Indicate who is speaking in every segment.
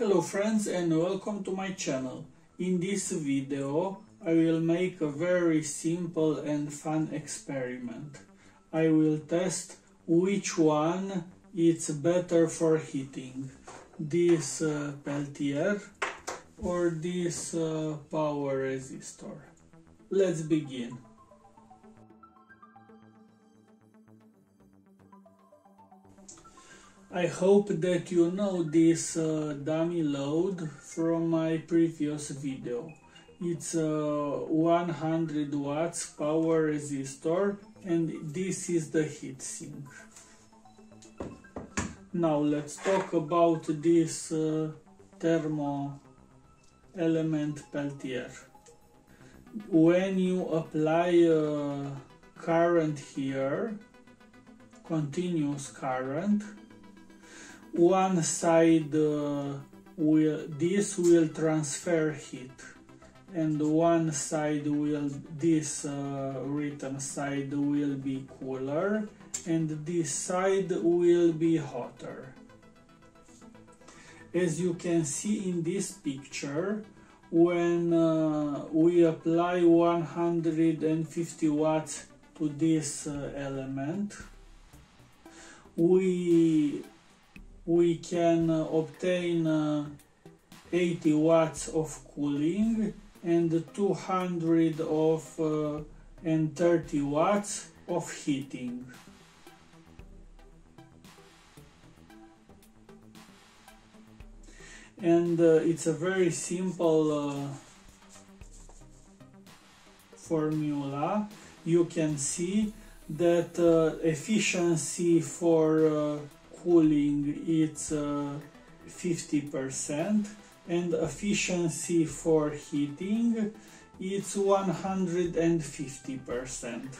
Speaker 1: Hello friends and welcome to my channel. In this video I will make a very simple and fun experiment. I will test which one is better for heating. This uh, Peltier or this uh, power resistor. Let's begin. I hope that you know this uh, dummy load from my previous video. It's a 100 watts power resistor and this is the heatsink. Now let's talk about this uh, thermo element Peltier. When you apply uh, current here, continuous current, one side uh, will this will transfer heat and one side will this uh, written side will be cooler and this side will be hotter. As you can see in this picture when uh, we apply 150 watts to this uh, element we we can uh, obtain uh, 80 watts of cooling and 200 of uh, and 30 watts of heating. And uh, it's a very simple uh, formula. You can see that uh, efficiency for cooling it's uh, 50% and efficiency for heating it's 150%.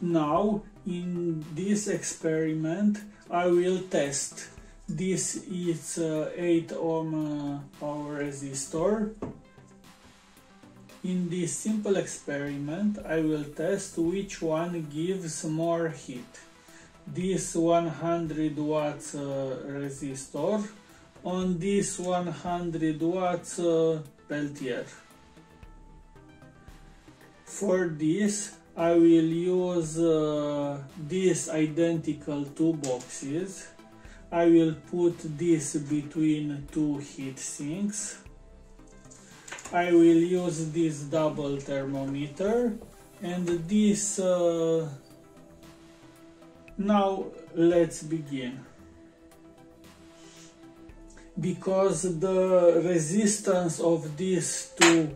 Speaker 1: Now in this experiment I will test this is uh, 8 ohm uh, power resistor in this simple experiment I will test which one gives more heat this 100 watts uh, resistor on this 100 watts uh, Peltier. For this I will use uh, these identical two boxes. I will put this between two heat sinks. I will use this double thermometer and this uh, now let's begin. Because the resistance of these two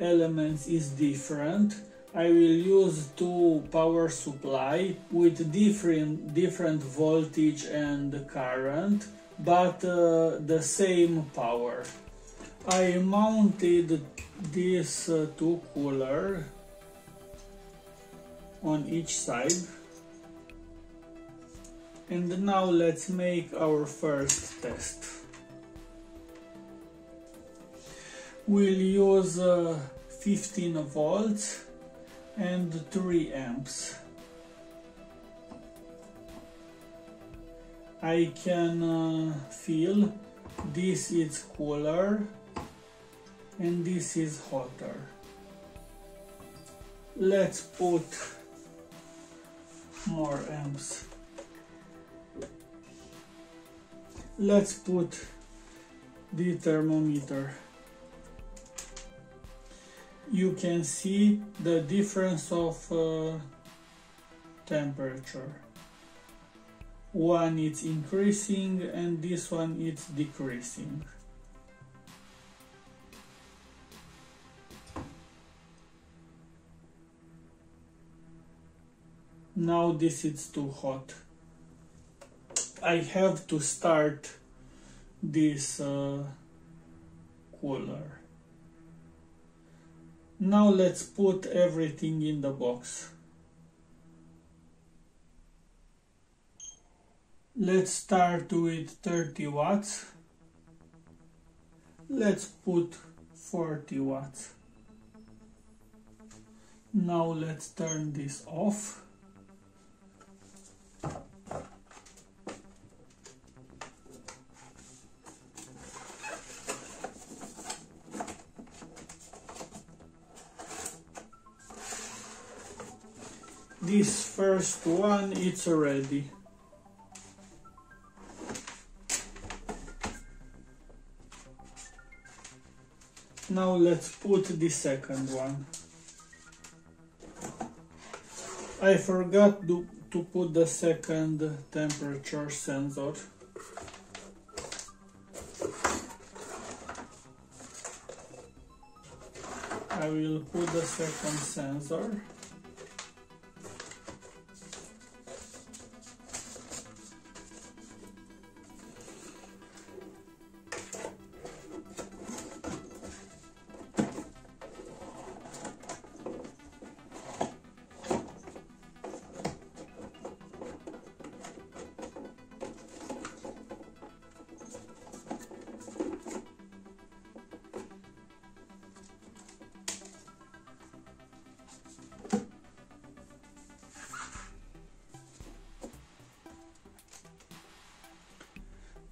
Speaker 1: elements is different, I will use two power supply with different different voltage and current, but uh, the same power. I mounted these uh, two cooler on each side and now let's make our first test. We'll use uh, 15 volts and 3 amps. I can uh, feel this is cooler and this is hotter. Let's put more amps. Let's put the thermometer. You can see the difference of uh, temperature. One is increasing and this one is decreasing. Now this is too hot I have to start this uh, cooler. Now let's put everything in the box. Let's start with 30 watts. Let's put 40 watts. Now let's turn this off. This first one it's ready. Now let's put the second one. I forgot to, to put the second temperature sensor. I will put the second sensor.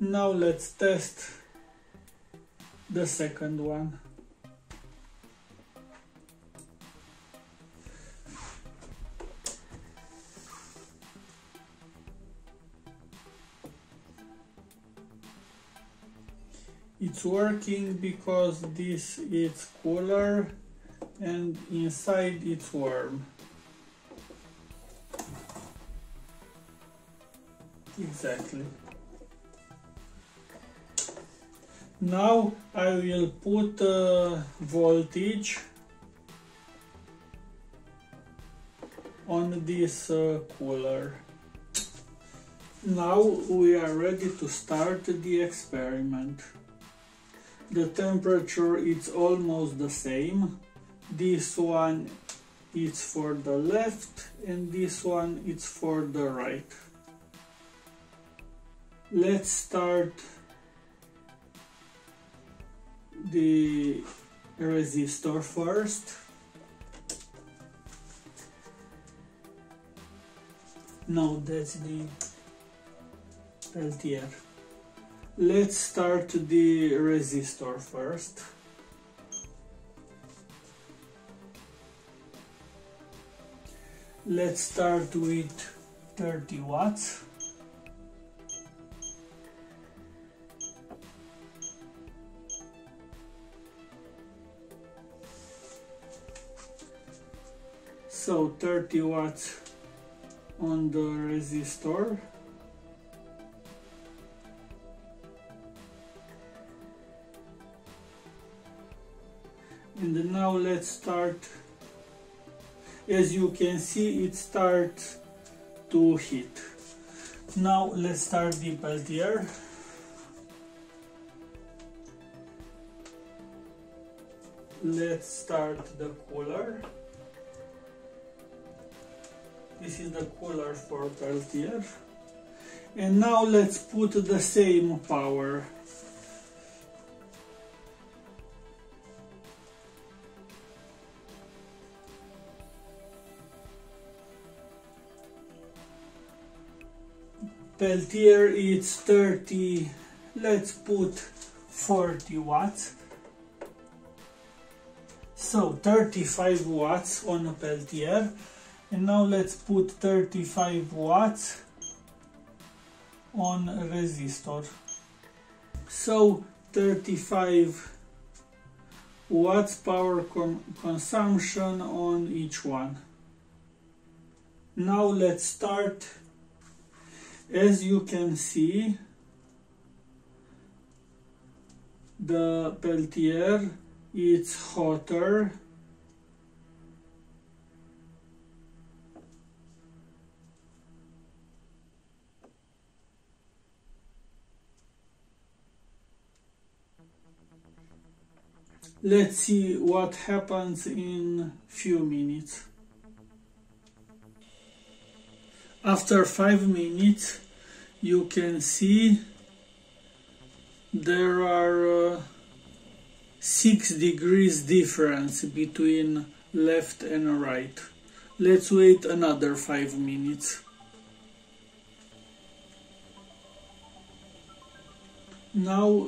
Speaker 1: Now let's test the second one. It's working because this is cooler and inside it's warm. Exactly. Now I will put uh, voltage on this uh, cooler. Now we are ready to start the experiment. The temperature is almost the same. This one is for the left and this one is for the right. Let's start the resistor first. No, that's the Peltier. Let's start the resistor first. Let's start with 30 watts. So 30 watts on the resistor. And now let's start. As you can see it starts to heat. Now let's start the peltier let's start the cooler is the cooler for Peltier. And now let's put the same power. Peltier is 30, let's put 40 watts. So 35 watts on a Peltier and now let's put 35 watts on resistor. So 35 watts power consumption on each one. Now let's start. As you can see the peltier is hotter Let's see what happens in few minutes. After 5 minutes you can see there are uh, 6 degrees difference between left and right. Let's wait another 5 minutes. Now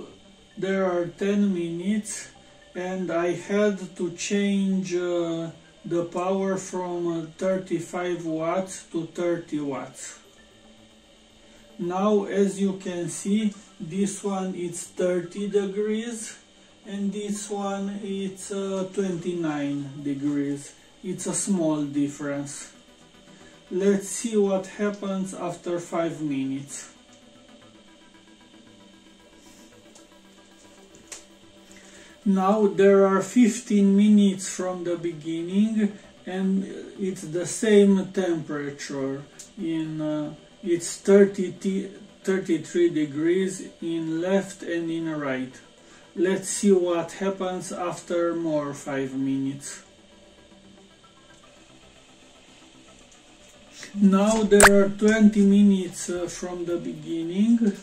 Speaker 1: there are 10 minutes and I had to change uh, the power from 35 watts to 30 watts. Now as you can see this one is 30 degrees and this one it's uh, 29 degrees. It's a small difference. Let's see what happens after 5 minutes. Now there are 15 minutes from the beginning and it's the same temperature in uh, it's 30 33 degrees in left and in right. Let's see what happens after more 5 minutes. Now there are 20 minutes uh, from the beginning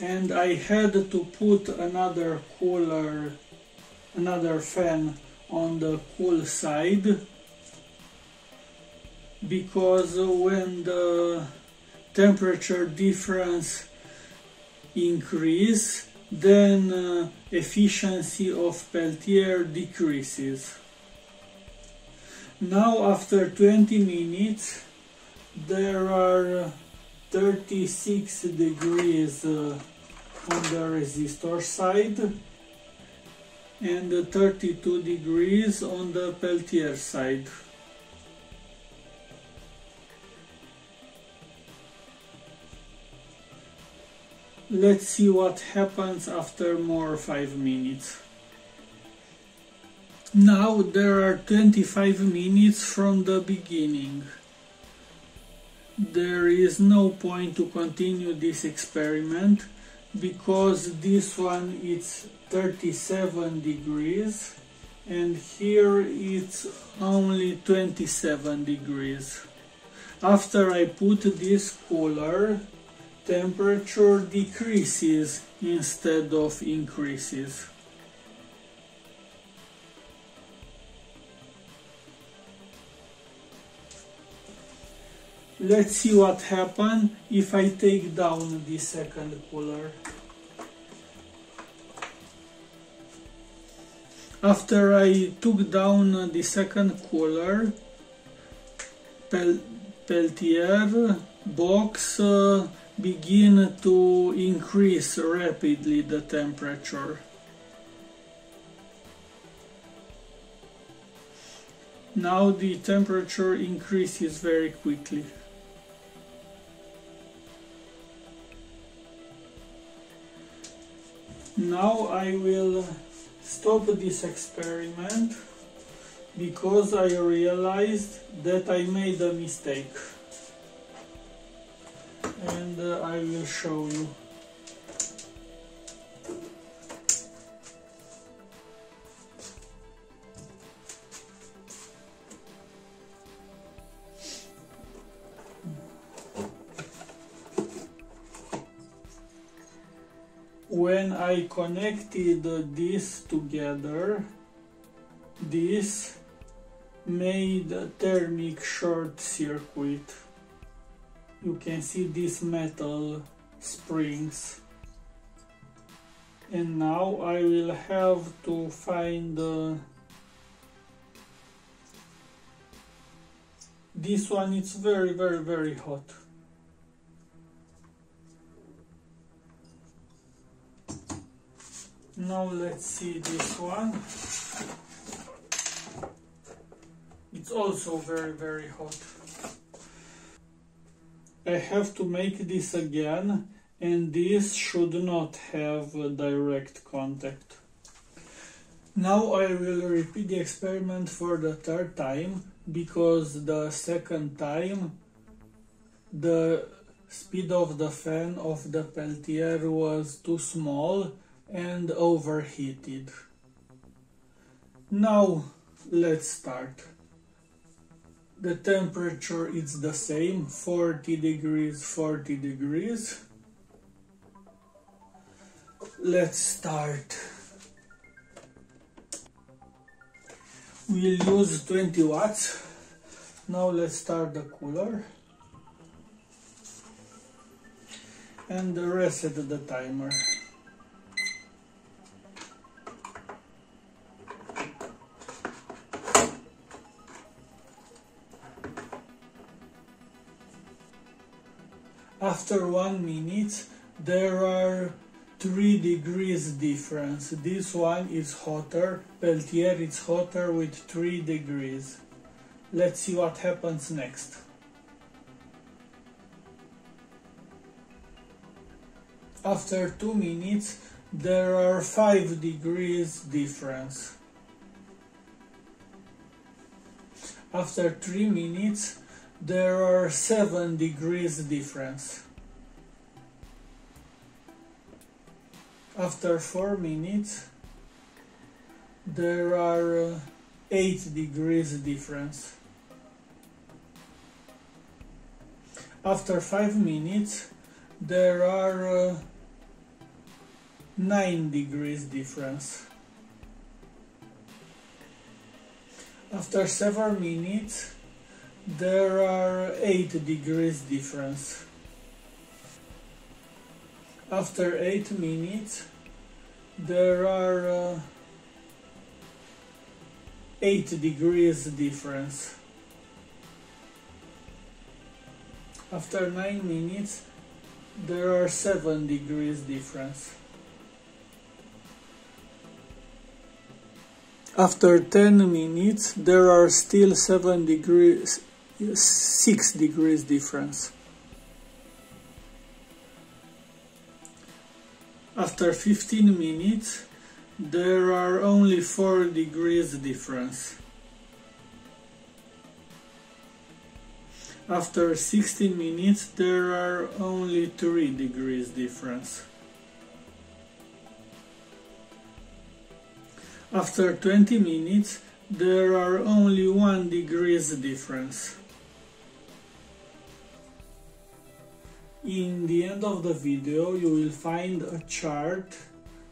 Speaker 1: and I had to put another cooler another fan on the cool side because when the temperature difference increase then uh, efficiency of Peltier decreases. Now after 20 minutes there are 36 degrees uh, on the resistor side and 32 degrees on the Peltier side. Let's see what happens after more 5 minutes. Now there are 25 minutes from the beginning. There is no point to continue this experiment because this one is 37 degrees and here it's only 27 degrees. After I put this cooler, temperature decreases instead of increases. Let's see what happens if I take down the second cooler. After I took down the second cooler, Pel Peltier box uh, begin to increase rapidly the temperature. Now the temperature increases very quickly. Now I will stop this experiment because I realized that I made a mistake. And uh, I will show you when I connected this together, this made a thermic short circuit. You can see these metal springs. And now I will have to find uh, this one it's very very very hot now let's see this one. It's also very very hot. I have to make this again and this should not have direct contact. Now I will repeat the experiment for the third time because the second time the speed of the fan of the Peltier was too small and overheated. Now let's start. The temperature is the same, 40 degrees, 40 degrees. Let's start. We'll use 20 watts. Now let's start the cooler. And reset the timer. After one minute, there are 3 degrees difference. This one is hotter, Peltier is hotter with 3 degrees. Let's see what happens next. After 2 minutes, there are 5 degrees difference. After 3 minutes, there are 7 degrees difference. After 4 minutes, there are uh, 8 degrees difference. After 5 minutes, there are uh, 9 degrees difference. After 7 minutes, there are 8 degrees difference. After 8 minutes, there are uh, 8 degrees difference. After 9 minutes, there are 7 degrees difference. After 10 minutes, there are still 7 degrees, 6 degrees difference. After 15 minutes, there are only 4 degrees difference. After 16 minutes, there are only 3 degrees difference. After 20 minutes, there are only 1 degrees difference. In the end of the video, you will find a chart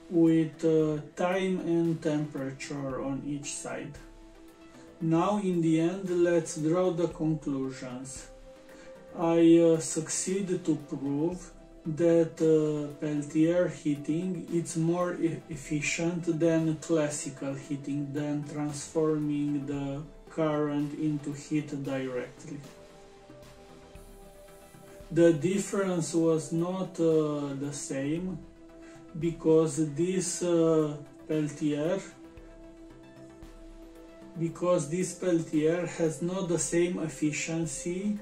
Speaker 1: with uh, time and temperature on each side. Now in the end, let's draw the conclusions. I uh, succeed to prove that uh, Peltier heating is more e efficient than classical heating, than transforming the current into heat directly. The difference was not uh, the same because this uh, Peltier because this Peltier has not the same efficiency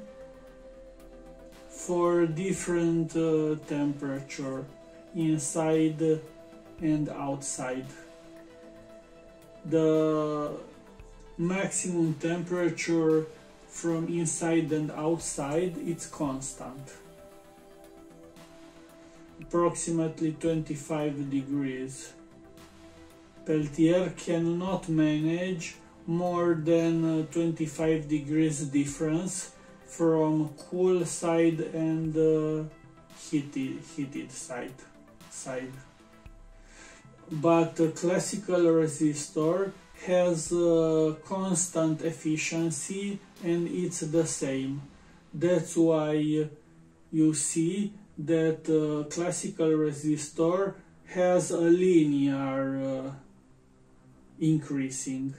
Speaker 1: for different uh, temperature inside and outside. The maximum temperature from inside and outside it's constant approximately 25 degrees Peltier cannot manage more than uh, 25 degrees difference from cool side and uh, heated, heated side, side. But the classical resistor has a constant efficiency and it's the same. That's why you see that uh, classical resistor has a linear uh, increasing,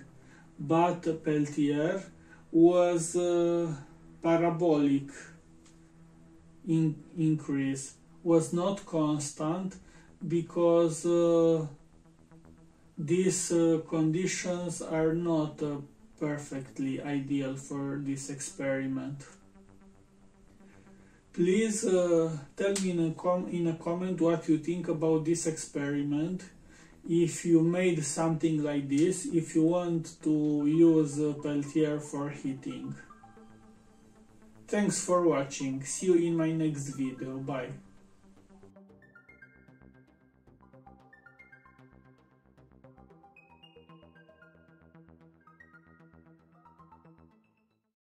Speaker 1: but Peltier was uh, parabolic in increase was not constant because uh, these uh, conditions are not uh, perfectly ideal for this experiment. Please uh, tell me in a, in a comment what you think about this experiment if you made something like this, if you want to use uh, Peltier for heating. Thanks for watching, see you in my next video, bye.